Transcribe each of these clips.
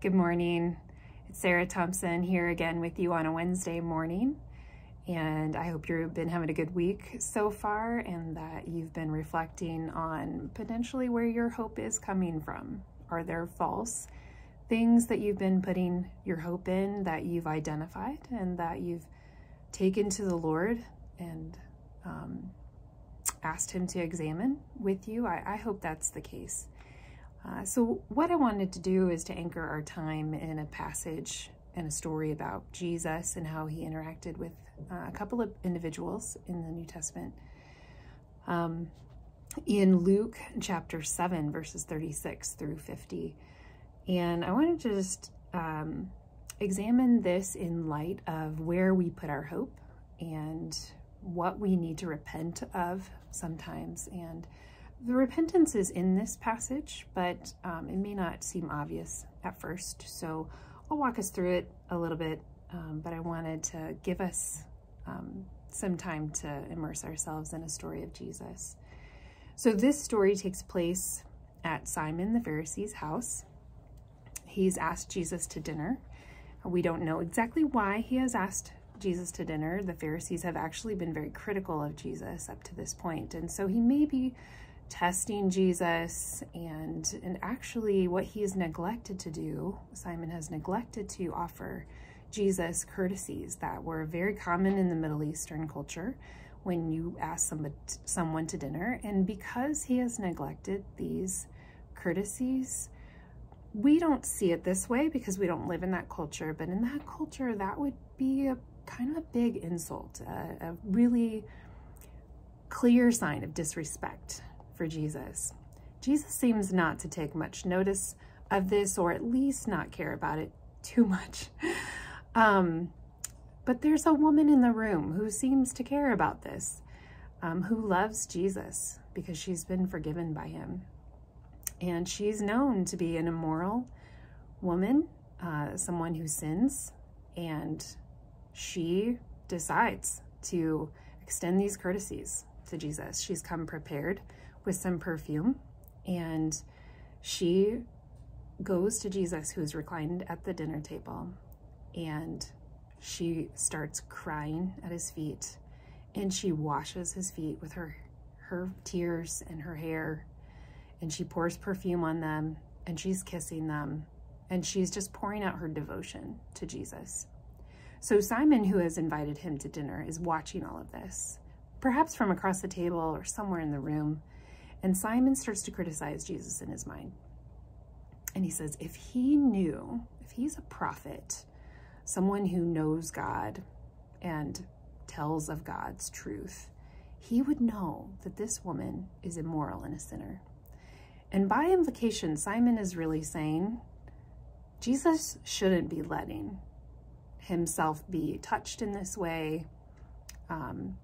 Good morning. It's Sarah Thompson here again with you on a Wednesday morning. And I hope you've been having a good week so far and that you've been reflecting on potentially where your hope is coming from. Are there false things that you've been putting your hope in that you've identified and that you've taken to the Lord and um, asked Him to examine with you? I, I hope that's the case. Uh, so what I wanted to do is to anchor our time in a passage and a story about Jesus and how he interacted with uh, a couple of individuals in the New Testament. Um, in Luke chapter 7, verses 36 through 50. And I wanted to just um, examine this in light of where we put our hope and what we need to repent of sometimes and the repentance is in this passage, but um, it may not seem obvious at first. So I'll walk us through it a little bit, um, but I wanted to give us um, some time to immerse ourselves in a story of Jesus. So this story takes place at Simon the Pharisee's house. He's asked Jesus to dinner. We don't know exactly why he has asked Jesus to dinner. The Pharisees have actually been very critical of Jesus up to this point, and so he may be testing Jesus and and actually what he has neglected to do, Simon has neglected to offer Jesus courtesies that were very common in the Middle Eastern culture when you ask somebody, someone to dinner. And because he has neglected these courtesies, we don't see it this way because we don't live in that culture. But in that culture, that would be a kind of a big insult, a, a really clear sign of disrespect for Jesus. Jesus seems not to take much notice of this or at least not care about it too much. Um, but there's a woman in the room who seems to care about this, um, who loves Jesus because she's been forgiven by him. And she's known to be an immoral woman, uh, someone who sins, and she decides to extend these courtesies to Jesus. She's come prepared with some perfume and she goes to Jesus who's reclined at the dinner table and she starts crying at his feet and she washes his feet with her her tears and her hair and she pours perfume on them and she's kissing them and she's just pouring out her devotion to Jesus. So Simon, who has invited him to dinner, is watching all of this, perhaps from across the table or somewhere in the room. And Simon starts to criticize Jesus in his mind. And he says, if he knew, if he's a prophet, someone who knows God and tells of God's truth, he would know that this woman is immoral and a sinner. And by implication, Simon is really saying Jesus shouldn't be letting himself be touched in this way, um,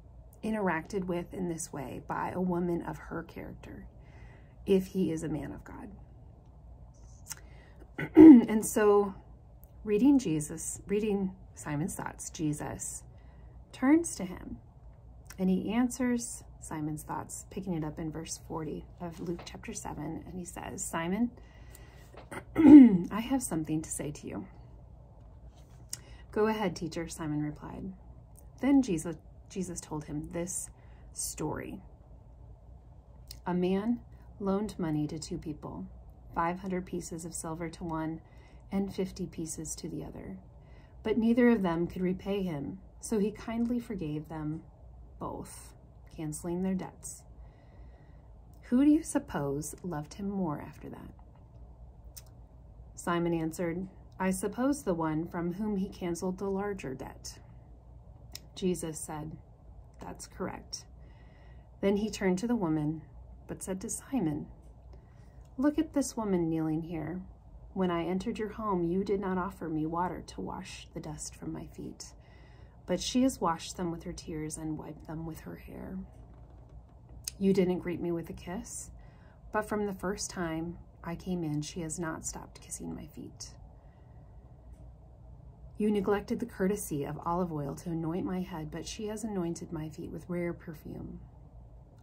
interacted with in this way by a woman of her character if he is a man of God. and so reading Jesus, reading Simon's thoughts, Jesus turns to him and he answers Simon's thoughts, picking it up in verse 40 of Luke chapter 7. And he says, Simon, I have something to say to you. Go ahead, teacher, Simon replied. Then Jesus Jesus told him this story. A man loaned money to two people, 500 pieces of silver to one and 50 pieces to the other. But neither of them could repay him, so he kindly forgave them both, canceling their debts. Who do you suppose loved him more after that? Simon answered, I suppose the one from whom he canceled the larger debt. Jesus said, That's correct. Then he turned to the woman, but said to Simon, Look at this woman kneeling here. When I entered your home, you did not offer me water to wash the dust from my feet, but she has washed them with her tears and wiped them with her hair. You didn't greet me with a kiss, but from the first time I came in, she has not stopped kissing my feet. You neglected the courtesy of olive oil to anoint my head, but she has anointed my feet with rare perfume.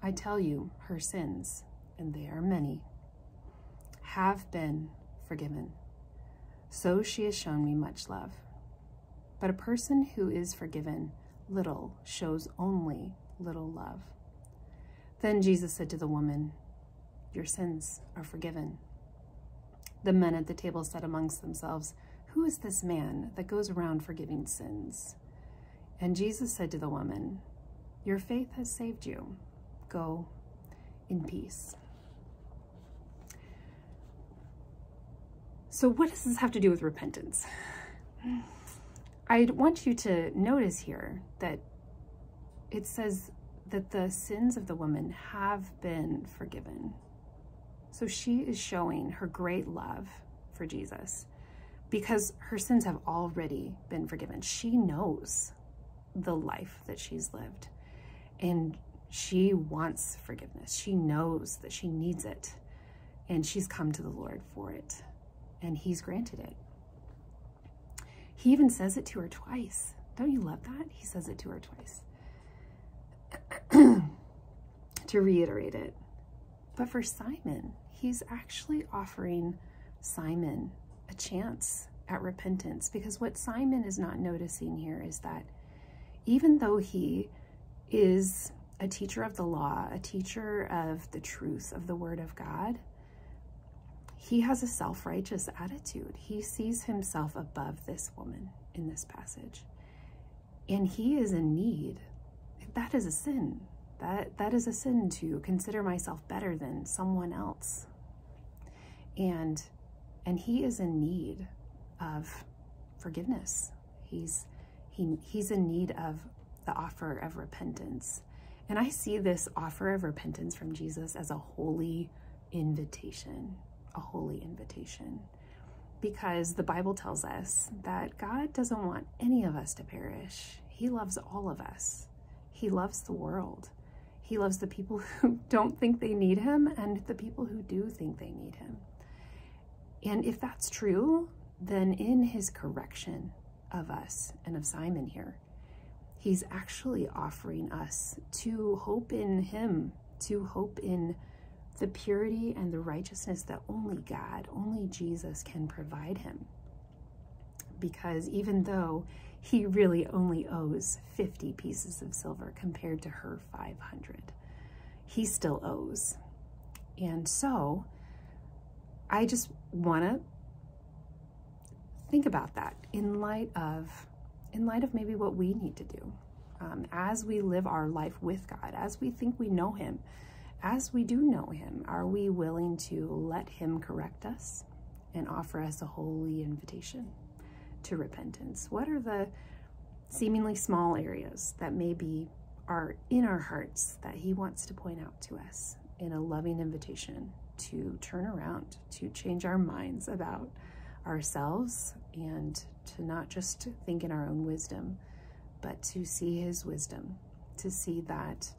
I tell you, her sins, and they are many, have been forgiven. so she has shown me much love. But a person who is forgiven little shows only little love. Then Jesus said to the woman, Your sins are forgiven. The men at the table said amongst themselves, Who is this man that goes around forgiving sins? And Jesus said to the woman, Your faith has saved you. Go in peace. So, what does this have to do with repentance? I want you to notice here that it says that the sins of the woman have been forgiven. So she is showing her great love for Jesus because her sins have already been forgiven. She knows the life that she's lived and she wants forgiveness. She knows that she needs it and she's come to the Lord for it and he's granted it. He even says it to her twice. Don't you love that? He says it to her twice to reiterate it. But for Simon, he's actually offering Simon a chance at repentance because what Simon is not noticing here is that even though he is a teacher of the law, a teacher of the truth of the word of God, he has a self-righteous attitude. He sees himself above this woman in this passage. And he is in need. That is a sin. That, that is a sin to consider myself better than someone else. And, and he is in need of forgiveness. He's, he, he's in need of the offer of repentance. And I see this offer of repentance from Jesus as a holy invitation, a holy invitation. Because the Bible tells us that God doesn't want any of us to perish. He loves all of us. He loves the world. He loves the people who don't think they need him and the people who do think they need him. And if that's true, then in his correction of us and of Simon here, he's actually offering us to hope in him, to hope in the purity and the righteousness that only God, only Jesus can provide him. Because even though he really only owes 50 pieces of silver compared to her 500. He still owes. And so I just want to think about that in light of in light of maybe what we need to do um, as we live our life with God, as we think we know him, as we do know him, are we willing to let him correct us and offer us a holy invitation? to repentance? What are the seemingly small areas that maybe are in our hearts that he wants to point out to us in a loving invitation to turn around, to change our minds about ourselves and to not just think in our own wisdom, but to see his wisdom, to see that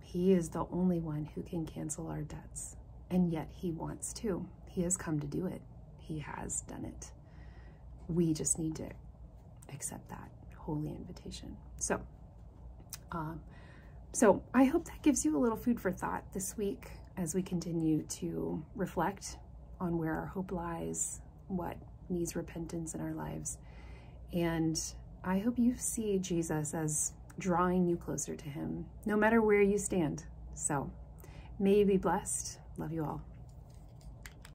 he is the only one who can cancel our debts. And yet he wants to. He has come to do it. He has done it we just need to accept that holy invitation. So, um, so I hope that gives you a little food for thought this week as we continue to reflect on where our hope lies, what needs repentance in our lives. And I hope you see Jesus as drawing you closer to him, no matter where you stand. So may you be blessed. Love you all.